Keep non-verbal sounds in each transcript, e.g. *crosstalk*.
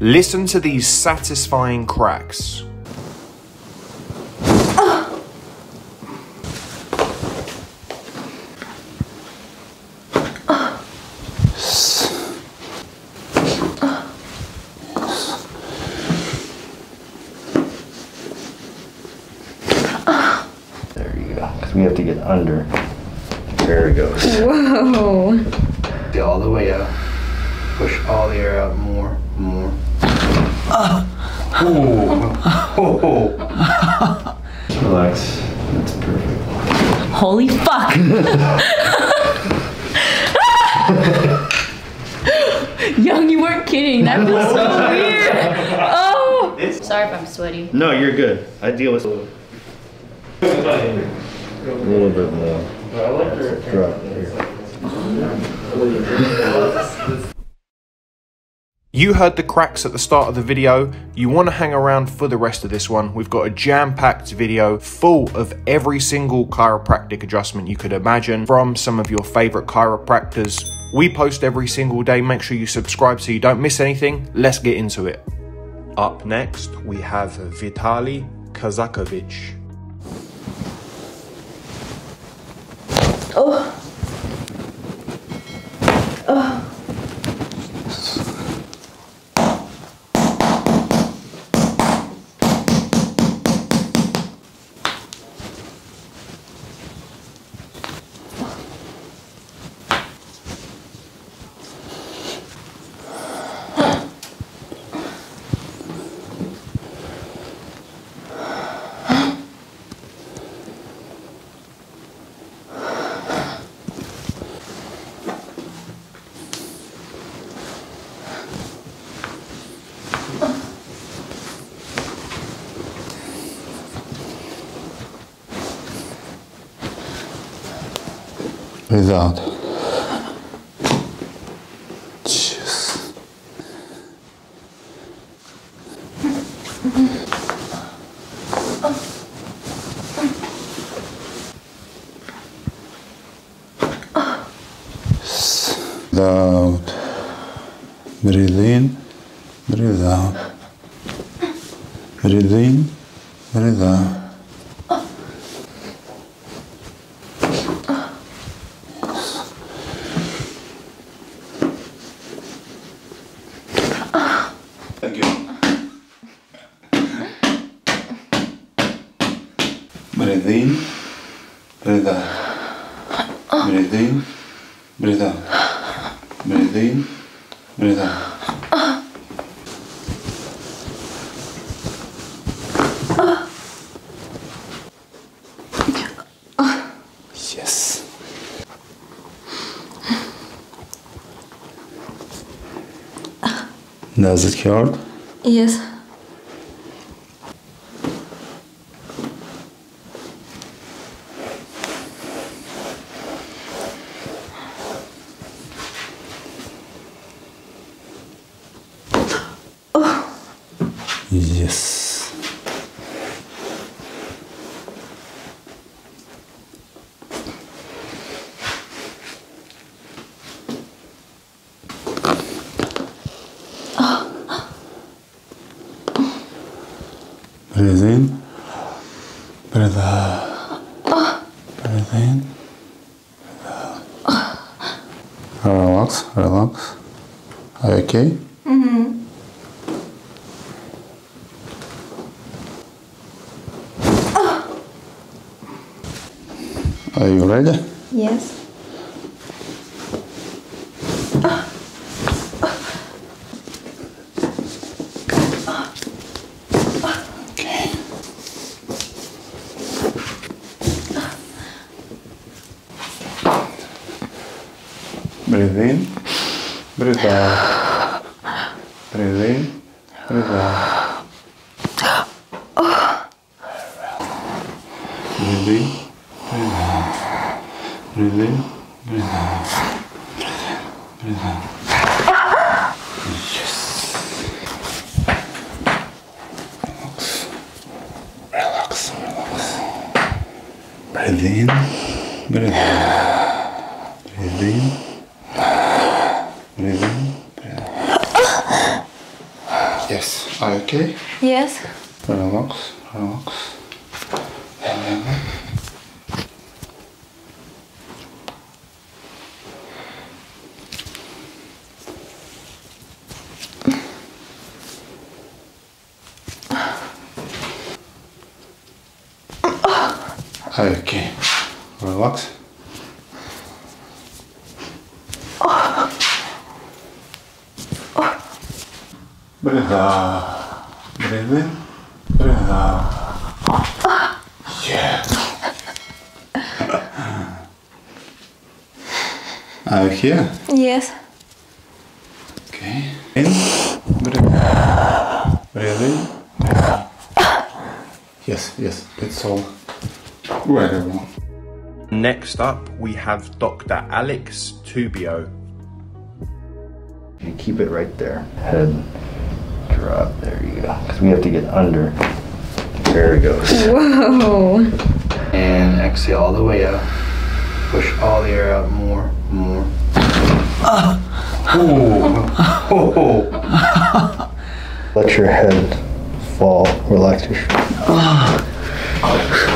Listen to these satisfying cracks. There you go. Because we have to get under. There it goes. Whoa. Get all the way up. Push all the air out more, more. Oh. *laughs* Relax. That's perfect. Holy fuck. *laughs* Young, you weren't kidding. That *laughs* feels so weird. Oh. Sorry if I'm sweaty. No, you're good. I deal with a little bit more. Drop here. You heard the cracks at the start of the video. You want to hang around for the rest of this one. We've got a jam-packed video full of every single chiropractic adjustment you could imagine from some of your favorite chiropractors. We post every single day. Make sure you subscribe so you don't miss anything. Let's get into it. Up next, we have Vitali Kazakovich. Oh. Oh. Without. Jeez. Breathe in, breathe out. Breathe in, breathe out. Breathe out. Breathe in, breathe out. Breathe in, breathe out. Yes. Does it hurt? Yes. Yes. Breathe in. Breathe out. Breathe in. Breathe out. Relax, relax. Are you okay? Are you ready? Yes. Okay. Breathe in, breathe out. Breathe in, breathe out. Breathe in, breathe out. Breathe in, breathe out. Breathe out. Relax, relax. Breathe in, breathe out. Breathe in, breathe in, breathe out. Yes. Are you okay? Yes. Relax. Relax. Okay? Relax. Breathe out. Breathe in. Breathe out. Yeah. Are you here? Yes. Okay. In. Breathe out. Breathe in. Breathe out. Yes, yes, it's all right around. Next up, we have Dr. Alex Tubio. You keep it right there. Head drop. There you go. Because we have to get under. There it goes. Whoa. And exhale all the way out. Push all the air out more, more. Ooh. *laughs* Let your head fall. Relax your shoulders. Ah.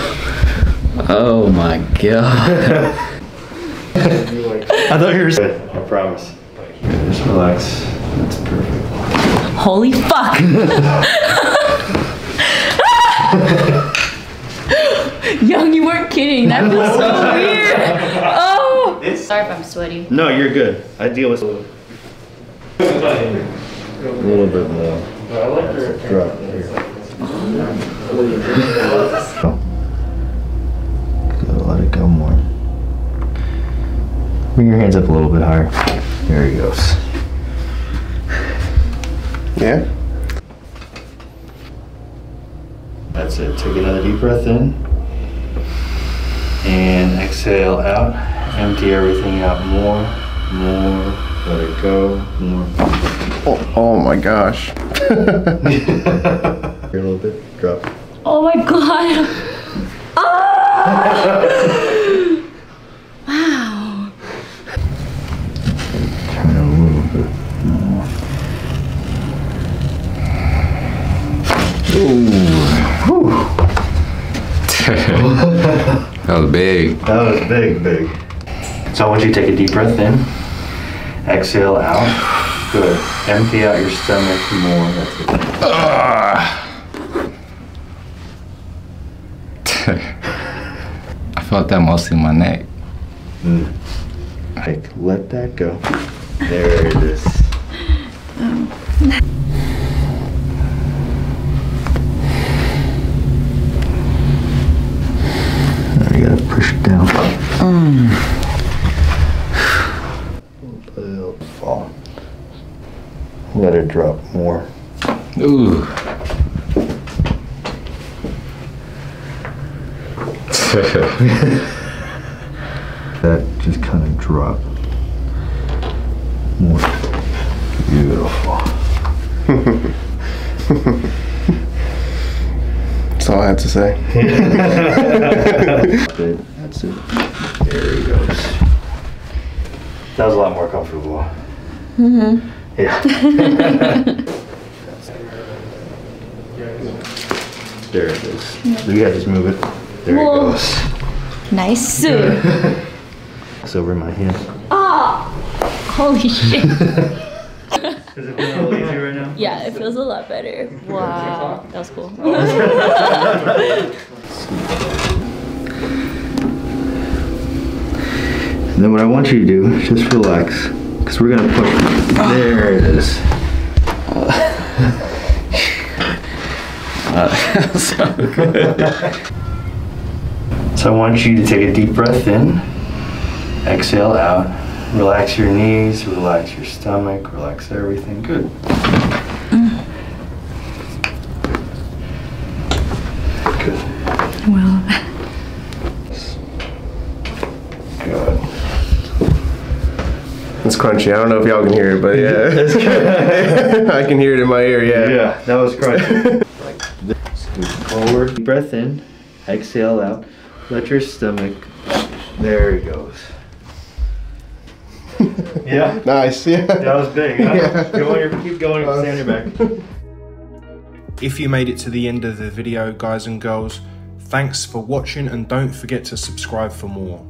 Oh my god. *laughs* I thought you were good. I promise. Here, just relax. That's perfect. Holy fuck. *laughs* *laughs* Young, you weren't kidding. That feels so weird. Oh. Sorry if I'm sweaty. No, you're good. I deal with a little bit more. Drop here. Gotta let it go more. Bring your hands up a little bit higher. There he goes. Yeah? That's it. Take another deep breath in. And exhale out. Empty everything out more, more. Let it go, more. Oh, oh my gosh. *laughs* *laughs* Here a little bit. Drop. Oh my god. Ah! *laughs* wow. Turn a little bit more. That was big. *laughs* That was big, big. So I want you to take a deep breath in. Exhale out. Good. Empty out your stomach more. That's it. I ah. Felt that mostly in my neck. Mm. Like, let that go. There it is. Oh. Now you gotta push it down. Let it fall. Let it drop more. Ooh. *laughs* That just kind of drop. More. Beautiful. *laughs* That's all I have to say. *laughs* That's it. There he goes. That was a lot more comfortable. Mm-hmm. Yeah. there it is. You gotta just move it. There Whoa. it goes. Nice. *laughs* It's over my hand. Ah. Holy shit. *laughs* Does it feel a little easier right now? Yeah, it feels a lot better. Wow. That was cool. *laughs* And then what I want you to do just relax. Because we're gonna push. There it is. So I want you to take a deep breath in, exhale out, relax your knees, relax your stomach, relax everything. Good. Good. well. Good. It's crunchy. I don't know if y'all can hear it, but yeah. *laughs* *laughs* I can hear it in my ear, yeah. Yeah, that was crunchy. *laughs* like this. Scoot forward. Breath in, exhale out. Let your stomach. There it goes. *laughs* Yeah. Nice, yeah. That was big, huh? Yeah. Go on your, keep going, stay on your back. *laughs* If you made it to the end of the video, guys and girls, thanks for watching and don't forget to subscribe for more.